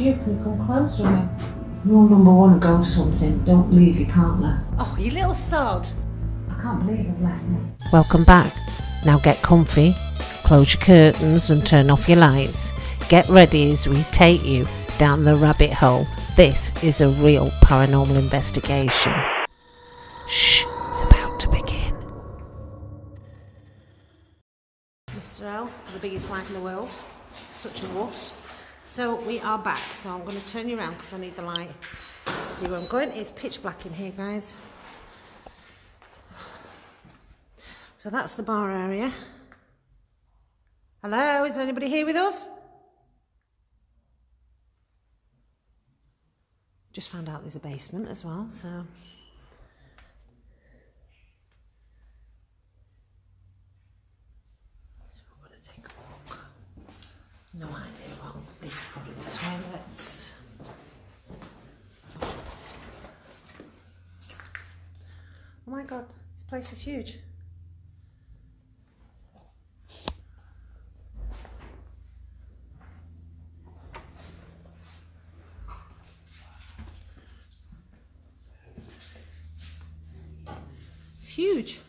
you. Can come closer with me? Rule number one of ghost hunting, don't leave your partner. Oh, you little sod. I can't believe they've left me. Welcome back. Now get comfy, close your curtains and turn off your lights. Get ready as we take you down the rabbit hole. This is a real paranormal investigation. Shh, it's about to begin. Mr. L, the biggest light in the world. Such a wuss. So we are back. So I'm going to turn you around because I need the light. See where I'm going? It's pitch black in here, guys. So that's the bar area. Hello, is there anybody here with us? Just found out there's a basement as well, so. To. No idea, well, these are probably the toilets. Oh my god, this place is huge. It's huge.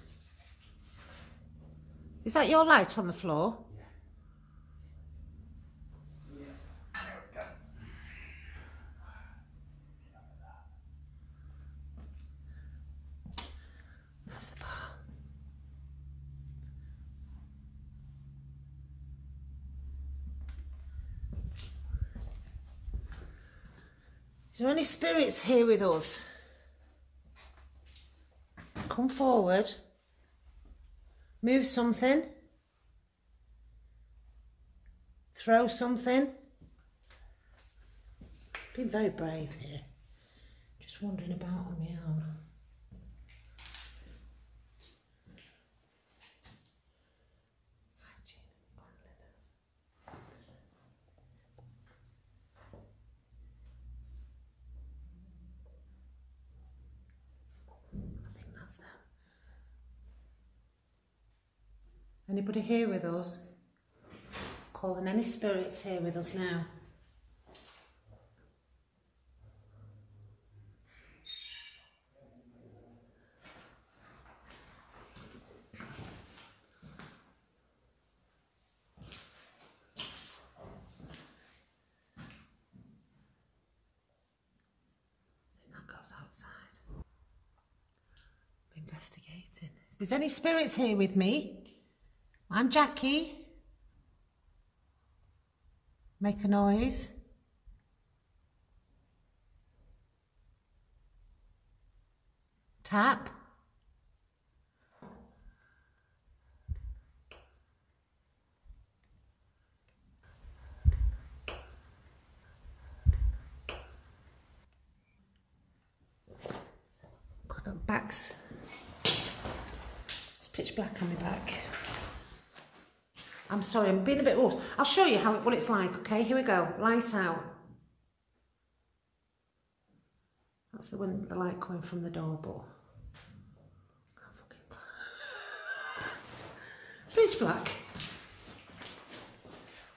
Is that your light on the floor? Is there any spirits here with us? Come forward. Move something. Throw something. Been very brave here. Just wandering about on my own. Hygiene and cleanliness. I think that's them. Anybody here with us? Calling any spirits here with us now? Outside. I'm investigating. If there's any spirits here with me, I'm Jackie. Make a noise. Tap. Got the backs. It's pitch black on my back. I'm sorry, I'm being a bit hoarse. I'll show you how what it's like, okay? Here we go. Light out. That's the one, the light coming from the door, but can't fucking pitch black.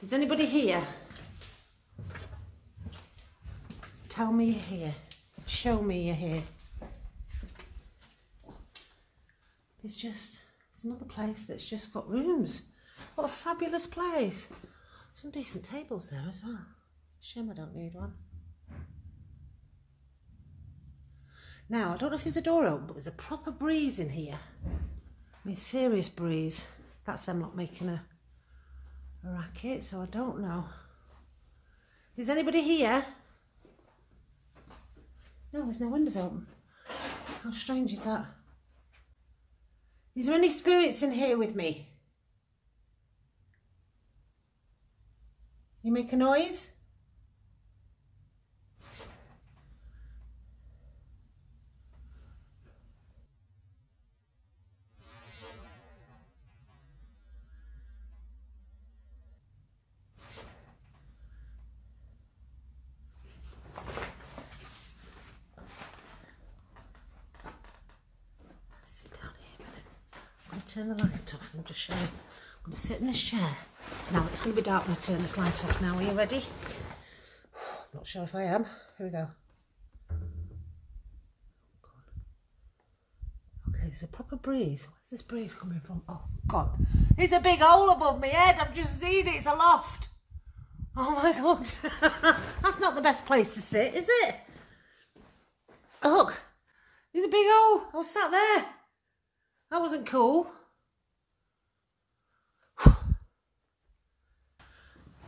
There's anybody here, tell me you're here. Show me you're here. There's just there's another place that's just got rooms. What a fabulous place. Some decent tables there as well. Shame I don't need one. Now, I don't know if there's a door open, but there's a proper breeze in here. I mean, serious breeze. That's them not making a, a racket, so I don't know. Is anybody here? No, there's no windows open. How strange is that? Is there any spirits in here with me? You make a noise? Sit down here. I'm going to turn the light off and just show you. I'm going to sit in this chair. Now it's going to be dark when I turn this light off now. Are you ready? I'm Not sure if I am. Here we go. Okay, it's a proper breeze. Where's this breeze coming from? Oh, God. It's a big hole above my head. I've just seen it. It's a loft. Oh, my God. That's not the best place to sit, is it? Look. There's a big hole. I was sat there. That wasn't cool.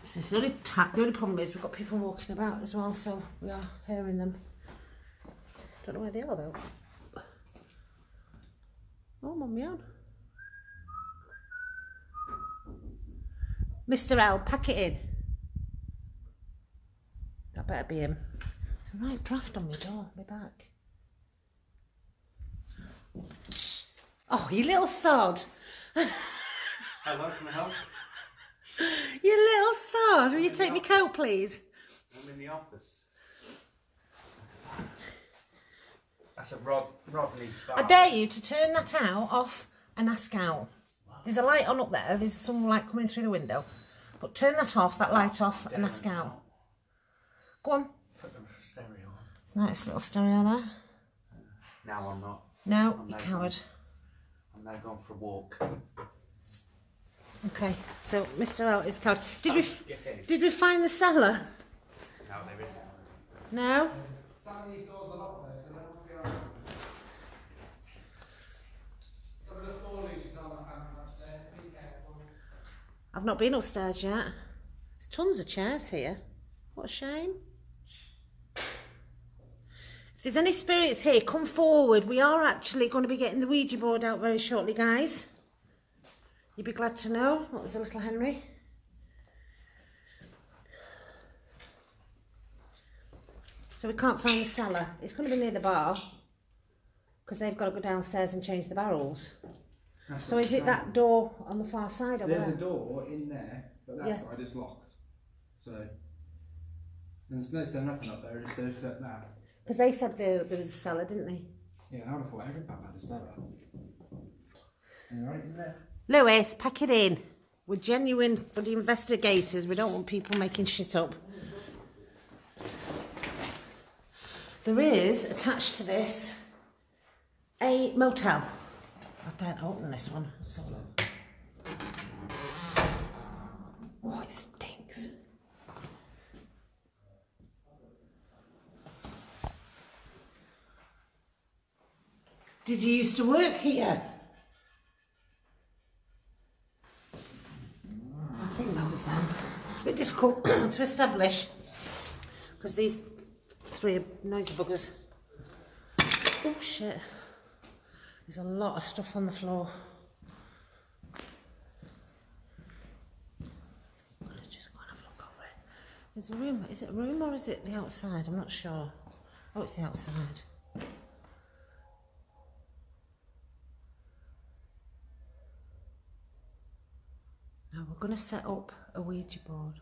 So the only, the only problem is we've got people walking about as well, so we are hearing them. Don't know where they are though. Oh, my own. Mr. L, pack it in. That better be him. It's a right draft on my door, my back. Oh, you little sod. Hello, can I help? You little sod. Will you take my coat, please? I'm in the office. That's a rod, rod leaf bar. I dare you to turn that out, off, and ask out. There's a light on up there. There's some light coming through the window. But turn that off, that light off, and ask out. Go on. Put the stereo on. It's a nice little stereo there. Now I'm not. No, I'm you coward. I'm now going for a walk. Okay, so Mr. L is coward. Did I'm we oh, scared. did we find the cellar? No, there isn't. No. Some of these doors are locked though, so they must be alright. Some of the floor leases are not having upstairs, so be careful. I've not been upstairs yet. There's tons of chairs here. What a shame. If there's any spirits here, come forward. We are actually going to be getting the Ouija board out very shortly, guys. You'd be glad to know. What was the little Henry? So we can't find the cellar. It's going to be near the bar because they've got to go downstairs and change the barrels. So is it that door on the far side over There's there? a door in there, but that Yeah. side is locked. So and there's no there's nothing up there, it's there's that. that. Because they said there, there was a cellar, didn't they? Yeah, I would have thought every pub had a cellar. And right in there. Lewis, pack it in. We're genuine bloody investigators. We don't want people making shit up. There is, attached to this, a motel. I don't open this one. Oh, it stinks. Did you used to work here? It's a bit difficult to establish because these three noisy buggers. Oh shit. There's a lot of stuff on the floor. There's a room. Is it a room or is it the outside? I'm not sure. Oh, it's the outside. We're going to set up a Ouija board.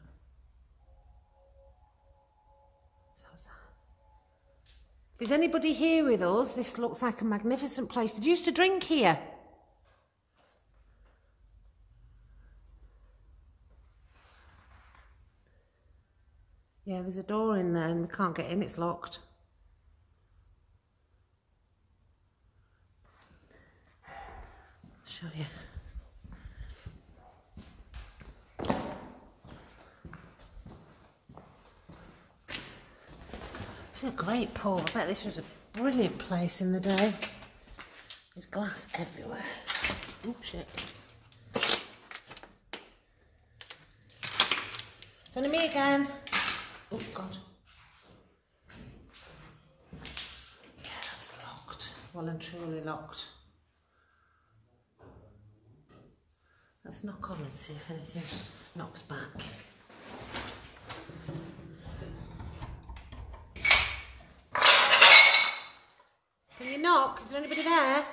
If there's anybody here with us, this looks like a magnificent place. Did you used to drink here? Yeah, there's a door in there and we can't get in, it's locked. I'll show you. Is a great pub. I bet this was a brilliant place in the day. There's glass everywhere. Oh shit. It's only me again. Oh god. Yeah, that's locked. Well and truly locked. Let's knock on and see if anything knocks back. Can you knock? Is there anybody there? I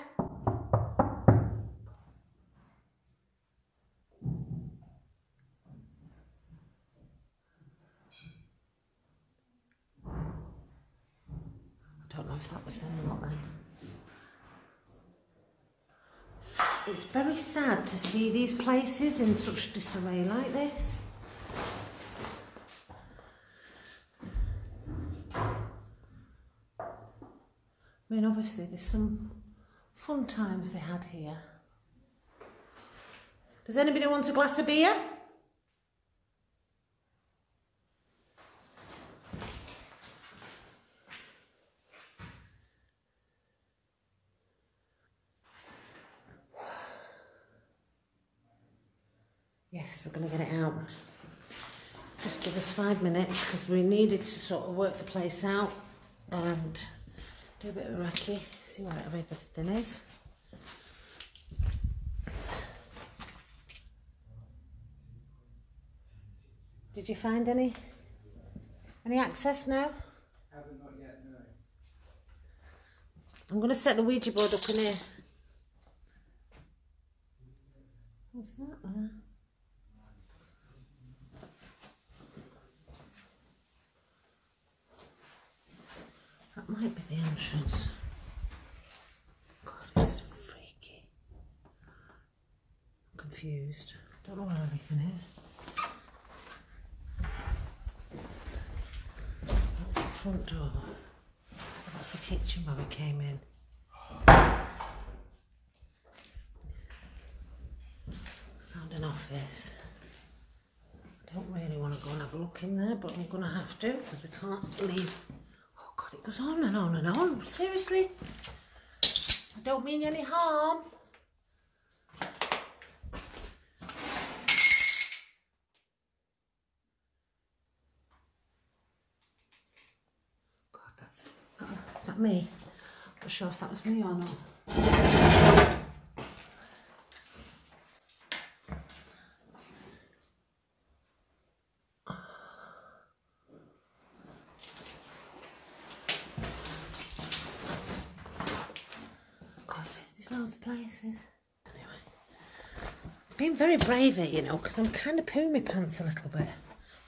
don't know if that was them or not then. It's very sad to see these places in such disarray like this. Obviously, there's some fun times they had here. Does anybody want a glass of beer? Yes, we're going to get it out. Just give us five minutes because we needed to sort of work the place out and do a bit of a recce, see what out of everything is. Did you find any? Any access now? Haven't not yet, no. I'm going to set the Ouija board up in here. What's that there? That might be the entrance. God, it's freaky. I'm confused. Don't know where everything is. That's the front door. That's the kitchen where we came in. Found an office. I don't really want to go and have a look in there, but I'm going to have to because we can't leave. God, it goes on and on and on. Seriously? I don't mean any harm. God, that's is that, is that me? I'm not sure if that was me or not. God, there's loads of places. Anyway, being very brave here, you know, because I'm kind of pooing my pants a little bit.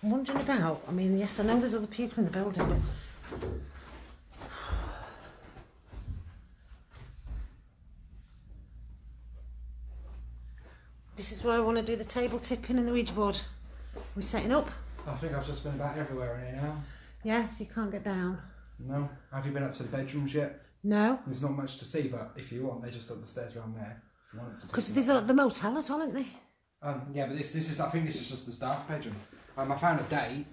I'm wondering about. I mean, yes, I know there's other people in the building, but this is where I want to do the table tipping and the Ouija board. We're setting up. I think I've just been about everywhere in here now. Yeah, so you can't get down. No. Have you been up to the bedrooms yet? No, There's not much to see, but if you want, they're just up the stairs around there. If you wanted to. because do there's that. a, the motel as well, isn't there? Um, yeah, but this this is I think this is just the staff bedroom. Um, I found a date.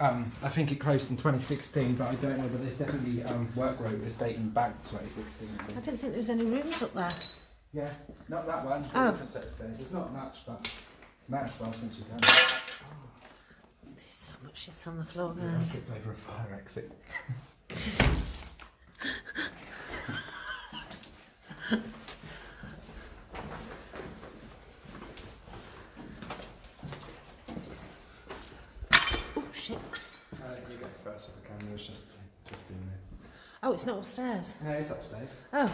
Um, I think it closed in 2016, but I don't know. But there's definitely um, work rotas dating back to 2016. I I didn't think there was any rooms up there. Yeah, not that one. Oh. Different set of stairs. There's not much, but might as well since you've done it. There's so much shit on the floor, Yeah, I guys. tripped over a fire exit. Oh shit! Uh, you get the first with the camera. It's just in there. Oh, it's not upstairs. No, it's upstairs. Oh.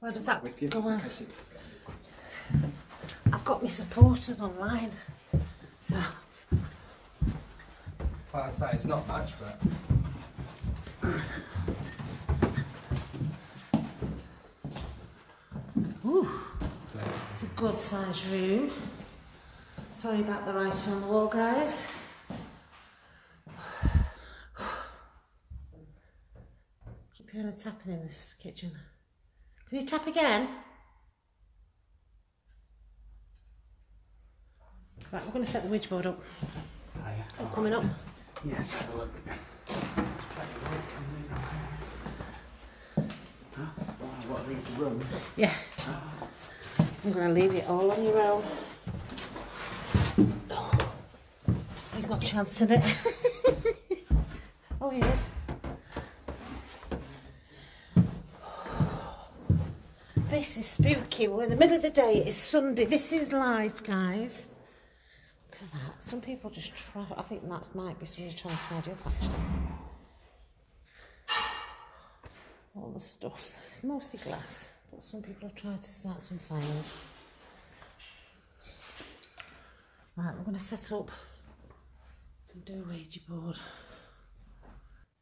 Where does that With go on? case it's going. I've got my supporters online. So, Like I say, it's not much, but ooh, it's a good sized room. Sorry about the writing on the wall, guys. A tapping in this kitchen. Can you tap again? Right, we're going to set the Ouija board up. Oh, coming up. yes, have a look. What are these rooms? Yeah. I'm going to leave it all on your own. He's not chancing it. oh, he is. This is spooky. We're in the middle of the day. It's Sunday. This is life, guys. Look at that. Some people just try. I think that might be somebody trying to tidy up, actually. all the stuff. It's mostly glass, but some people have tried to start some fires. Right, we're going to set up and do a Ouija board.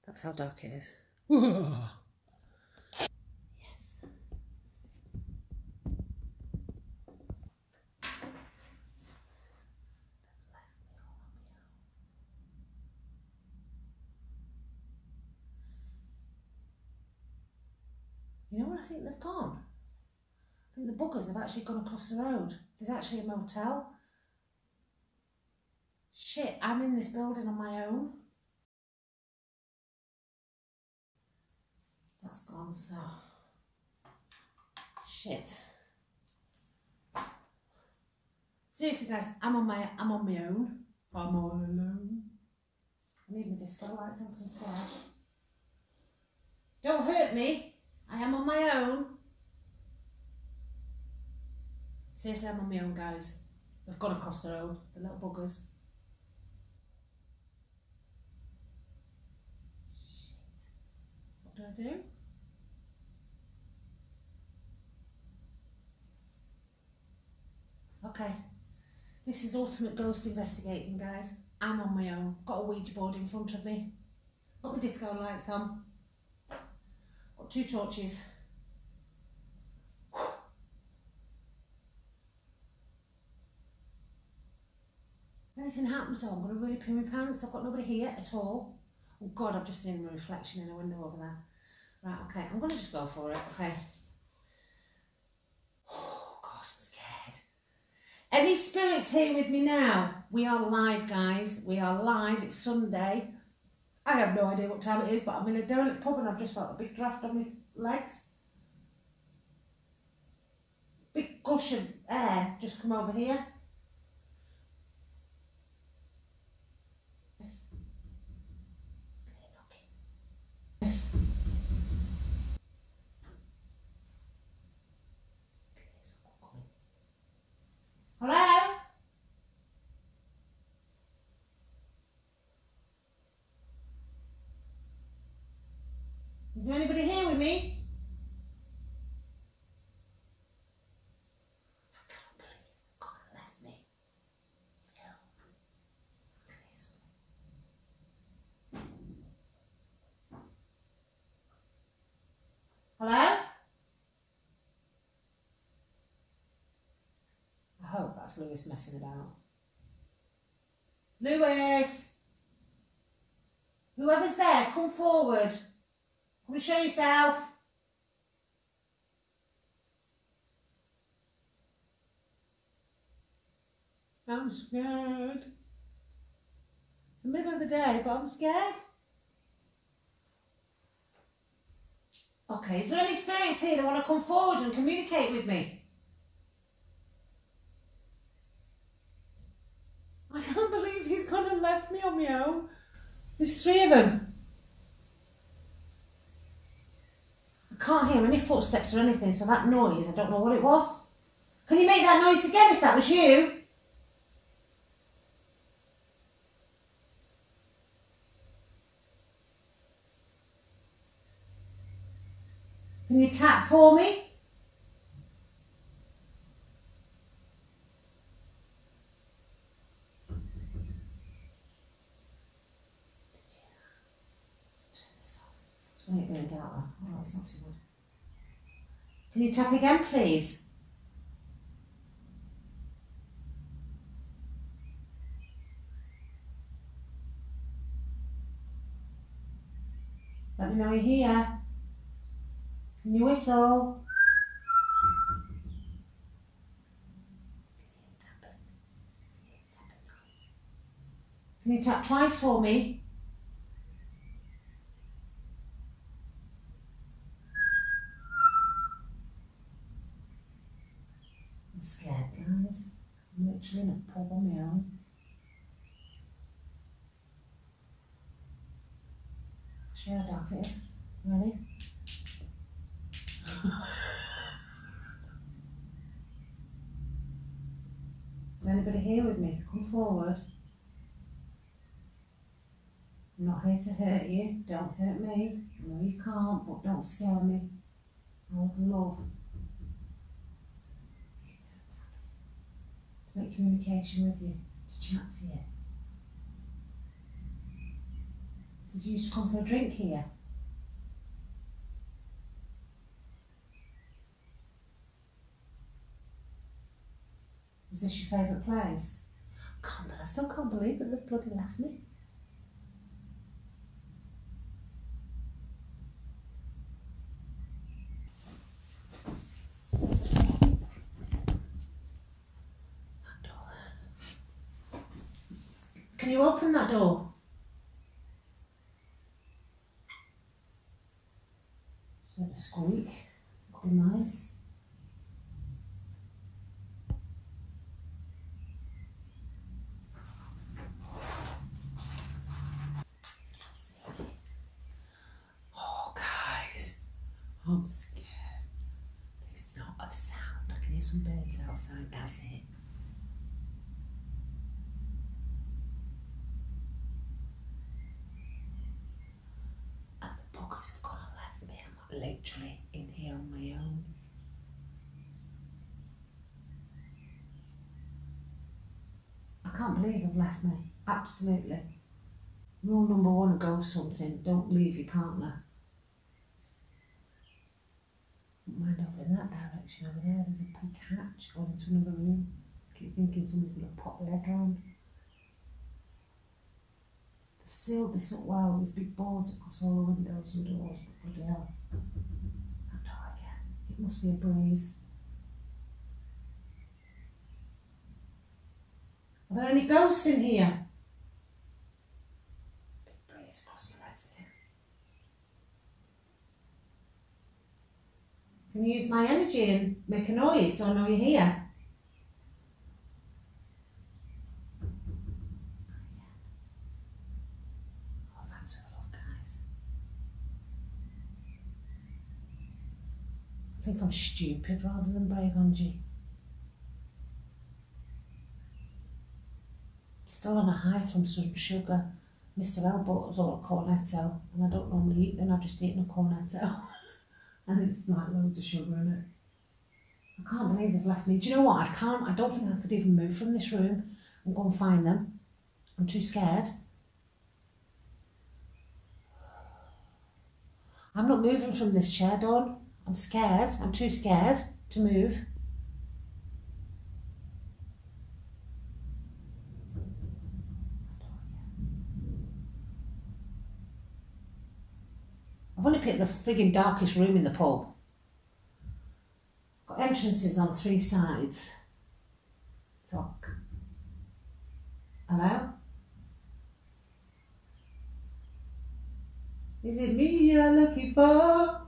That's how dark it is. yes. You know what I think they've gone? I think the buggers have actually gone across the road. There's actually a motel. Shit, I'm in this building on my own. That's gone, so. Shit. Seriously, guys, I'm on my I'm on my own. I'm all alone. I need my disco lights on some stairs. Don't hurt me. I am on my own. Seriously, I'm on my own, guys. They've gone across the road, the little buggers. Shit. What do I do? Okay. This is ultimate ghost investigating, guys. I'm on my own. Got a Ouija board in front of me. Got my disco lights on. Two torches. anything happens though, I'm going to really pee my pants. I've got nobody here at all. Oh God, I've just seen a reflection in a window over there. Right, okay, I'm going to just go for it, okay. Oh God, I'm scared. Any spirits here with me now? We are live, guys. We are live. It's Sunday. I have no idea what time it is, but I'm in a derelict pub and I've just felt a big draft on my legs. Big gush of air just come over here. Hello? Is there anybody here me? Hello? I hope that's Lewis messing about. Lewis! Whoever's there, come forward. Come and show yourself. I'm scared. It's the middle of the day, but I'm scared. Okay, is there any spirits here that want to come forward and communicate with me? I can't believe he's gone and left me on my own. There's three of them. Can't hear any footsteps or anything, so that noise, I don't know what it was. Can you make that noise again if that was you? Can you tap for me? Oh, that's not too good. Can you tap again, please? Let me know you're here. Can you whistle? Can you tap twice for me? Literally in a pub on my own. Show you how dark it is. Ready? is anybody here with me? Come forward. I'm not here to hurt you. Don't hurt me. I know you can't, but don't scare me. I would love make communication with you, to chat to you. Did you used to come for a drink here? Was this your favourite place? God, I still can't believe that they've bloody left me. Can you open that door? So a squeak. Could be nice. Oh, guys, I'm scared. There's not a sound. I can hear some birds outside. That's it. And the buggers have gone and left me. I'm literally in here on my own. I can't believe they've left me. Absolutely. Rule number one of ghost hunting don't leave your partner. Mind over in that direction over there. There's a big hatch going into another room. I keep thinking somebody's going to pop their head round. They've sealed this up well. There's big boards across all the windows and doors. But bloody hell. That door again. It must be a breeze. Are there any ghosts in here? Big breeze across the rest here. Can you use my energy and make a noise so I know you're here? Oh, thanks for the love, guys. I think I'm stupid rather than brave, Angie. Still on a high from some sugar. Mr. Bought us all a cornetto, and I don't normally eat them, I've just eaten a cornetto. and it's like loads of sugar in it. I can't believe they've left me. Do you know what? I can't, I don't think I could even move from this room and go and find them. I'm too scared. I'm not moving from this chair, Dawn. I'm scared. I'm too scared to move. Only picked the frigging darkest room in the pub. Got entrances on three sides. Talk. Hello? Is it me you're looking for?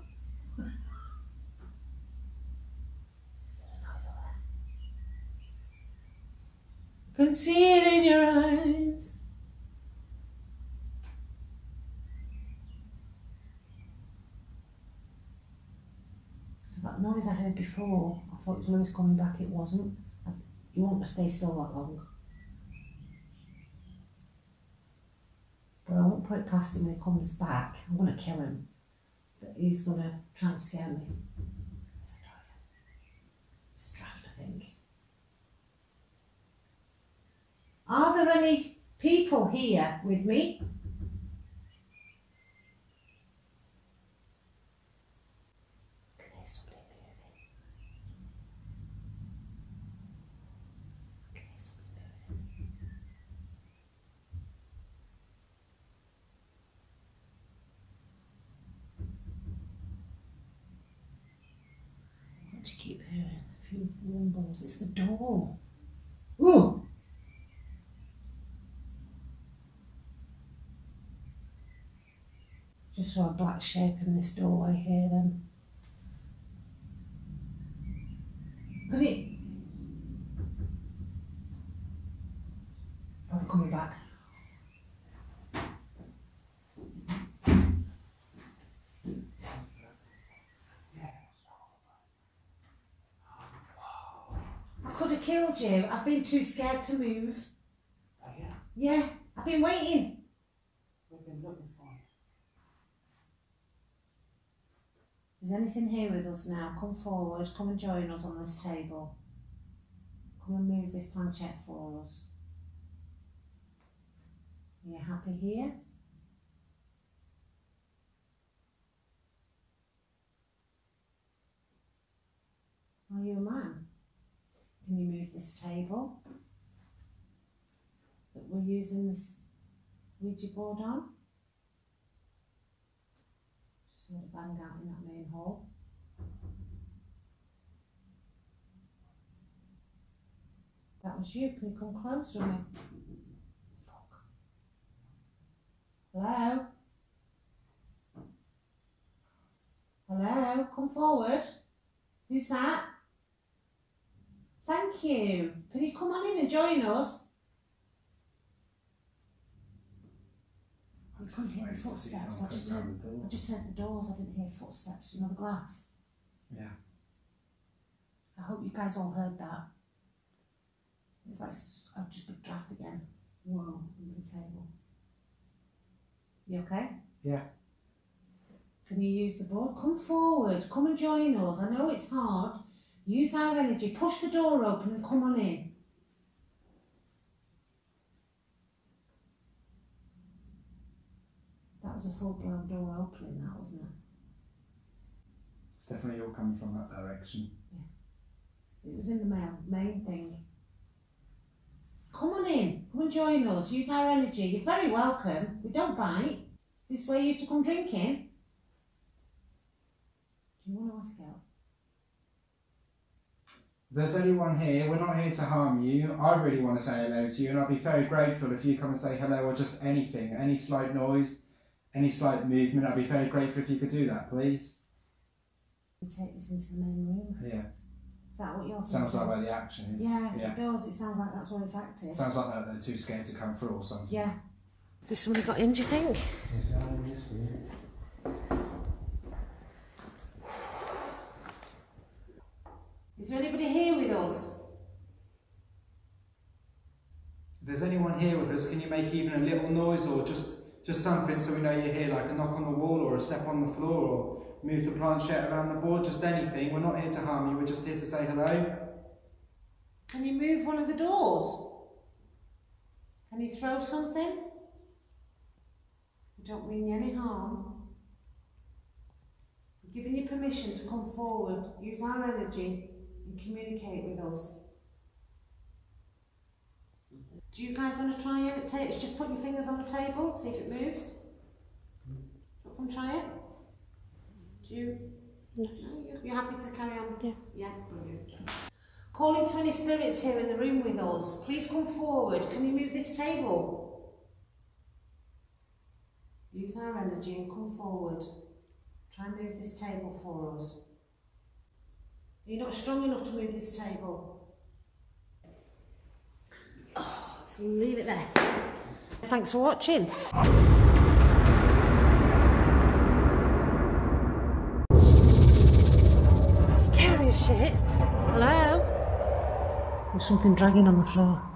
It in your eyes. So that noise I heard before, I thought it was Lewis coming back, it wasn't. You won't stay still that long. But I won't put it past him when he comes back. I'm going to kill him. That he's going to try and scare me. It's a dragon. It's a draft, I think. Are there any people here with me? Can hear somebody moving. Can hear somebody moving. What do you keep hearing? A few It's the door. Ooh! Just saw a black shape in this doorway here then. Can it? Oh, they're coming back. I could have killed you. I've been too scared to move. Oh yeah, Yeah, I've been waiting. we've been looking for him. Is anything here with us now? Come forward, come and join us on this table. Come and move this planchette for us. Are you happy here? Are you a man? This table that we're using this Ouija board on? Just heard a bang out in that main hall. That was you. Can you come closer with me? Fuck. Hello? Hello? Come forward. Who's that? Thank you. Can you come on in and join us? I couldn't hear footsteps. I just, heard, I just heard the doors. I didn't hear footsteps, you know, the glass. Yeah. I hope you guys all heard that. It's like a just big draft again. Whoa, under the table. You okay? Yeah. Can you use the board? Come forward. Come and join us. I know it's hard. Use our energy. Push the door open and come on in. That was a full blown door opening, that wasn't it? It's definitely all coming from that direction. Yeah. It was in the mail, main thing. Come on in, come and join us, use our energy. You're very welcome. We don't bite. This is this where you used to come drinking? Do you want to ask out? If there's anyone here, we're not here to harm you. I really want to say hello to you, and I'd be very grateful if you come and say hello or just anything, any slight noise, any slight movement. I'd be very grateful if you could do that, please. We take this into the main room. Yeah. Is that what you're thinking? Sounds like where the action is. Yeah, it does. It sounds like that's where it's active. Sounds like they're, they're too scared to come through or something. Yeah. Has somebody got in, do you think? Is there anybody here with us? If there's anyone here with us, can you make even a little noise or just just something so we know you're here, like a knock on the wall or a step on the floor or move the planchette around the board, just anything. We're not here to harm you, we're just here to say hello. Can you move one of the doors? Can you throw something? We don't mean any harm. We're giving you permission to come forward, use our energy and communicate with us. Do you guys want to try it? Just put your fingers on the table, see if it moves. Come try it. Do you? No. You're happy to carry on? Yeah. Yeah, brilliant. Calling 20 spirits here in the room with us. Please come forward. Can you move this table? Use our energy and come forward. Try and move this table for us. You're not strong enough to move this table. Oh, so leave it there. Thanks for watching. Scary as shit. Hello? There's something dragging on the floor.